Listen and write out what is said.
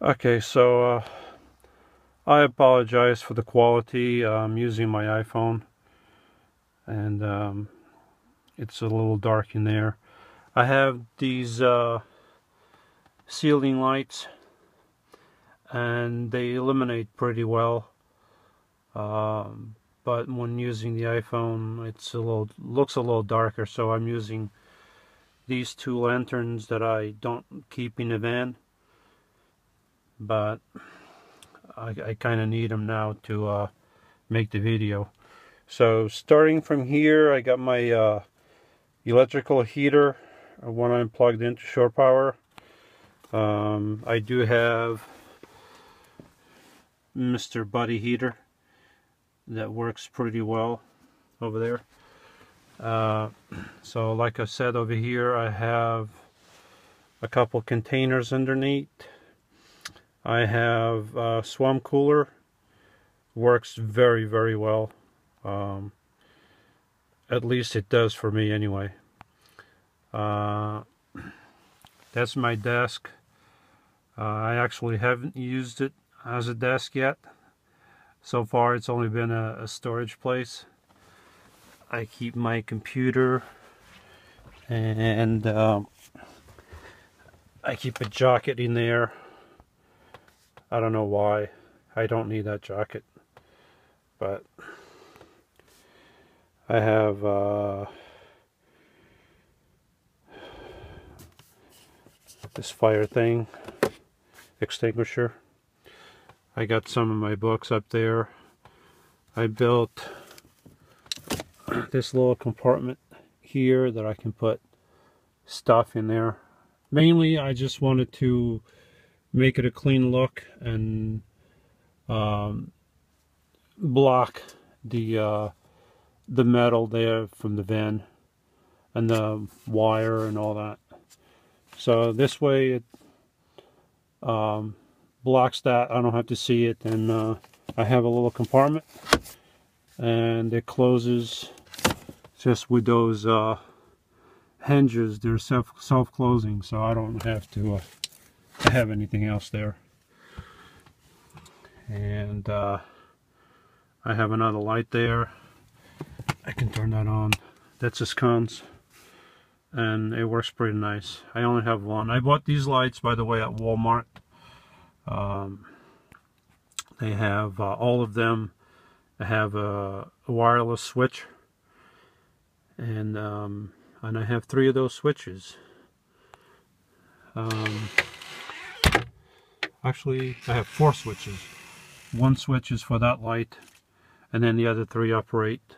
Okay, so uh, I apologize for the quality. I'm using my iPhone and um, it's a little dark in there. I have these uh, ceiling lights and they illuminate pretty well. Um, but when using the iPhone, it's a little looks a little darker. So I'm using these two lanterns that I don't keep in the van but I, I kind of need them now to uh, make the video. So starting from here, I got my uh, electrical heater when I'm plugged into shore power. Um, I do have Mr. Buddy heater that works pretty well over there. Uh, so like I said over here, I have a couple containers underneath I have a Swamp Cooler. Works very, very well. Um, at least it does for me anyway. Uh, that's my desk. Uh, I actually haven't used it as a desk yet. So far it's only been a, a storage place. I keep my computer and um, I keep a jacket in there I don't know why. I don't need that jacket. But I have uh, this fire thing, extinguisher. I got some of my books up there. I built this little compartment here that I can put stuff in there. Mainly I just wanted to make it a clean look and um, block the uh, the metal there from the van and the wire and all that. So this way it um, blocks that. I don't have to see it and uh, I have a little compartment and it closes just with those uh, hinges. They're self self closing so I don't have to uh, have anything else there. And uh, I have another light there. I can turn that on. That's a sconce. And it works pretty nice. I only have one. I bought these lights, by the way, at Walmart. Um, they have uh, all of them I have a, a wireless switch. And, um, and I have three of those switches. Um, actually I have four switches. One switch is for that light and then the other three operate